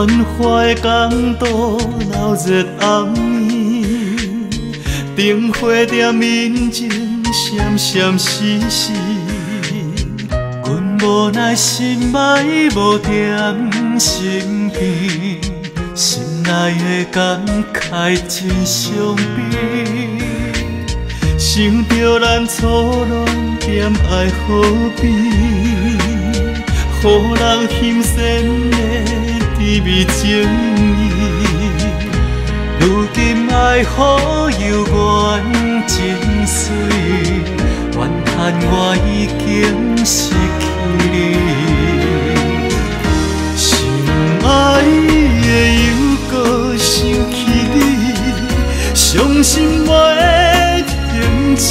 繁华的港都闹热暗暝，灯火店面前闪闪烁烁，阮无奈心爱无踮身边，心内的感慨真伤悲。想着咱初恋恋爱好比，予人欣赏的甜蜜情意。如今爱好犹原真水，怨叹我已经失去你。心爱的又搁想起你，伤心袂。停止，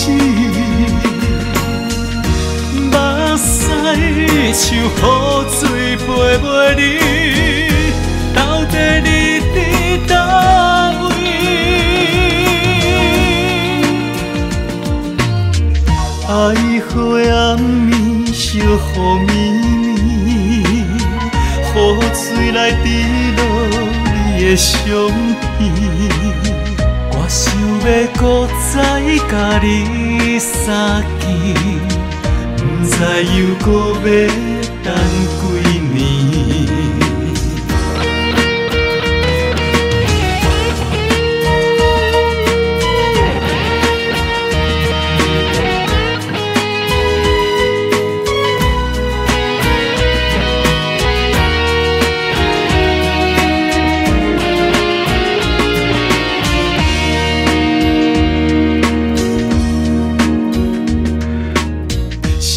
目屎像雨水陪袂你，暗暝，小雨绵绵，雨水来滴落你的相片，我。想要再甲你相见，不知又搁要等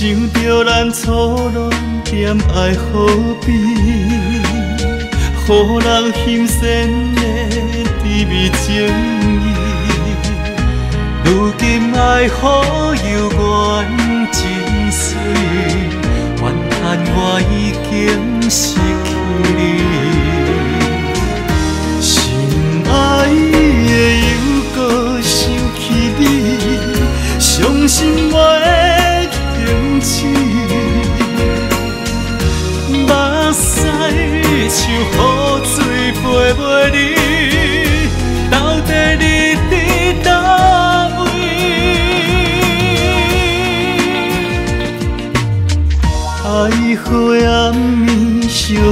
想着咱初恋恋爱好比，予人欣赏的甜蜜情意。如今爱好犹原真水，怨叹我已经失去你。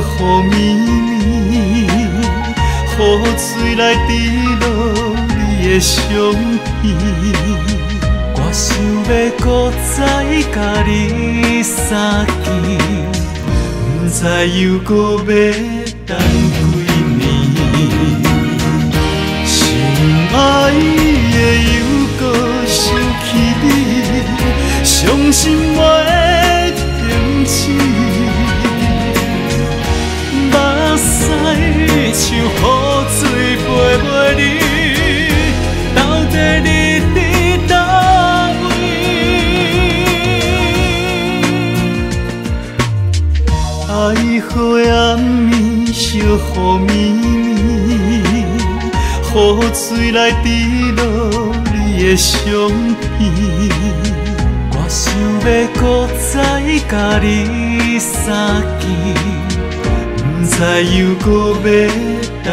雨绵绵，雨水来滴落你的伤悲。我想要再甲你相见。知又搁要等几年？心爱的又搁想起你，伤心袂爱好暗暝，小雨绵绵，雨水来滴落你的相片。我想要再甲你相见，不知又搁要等。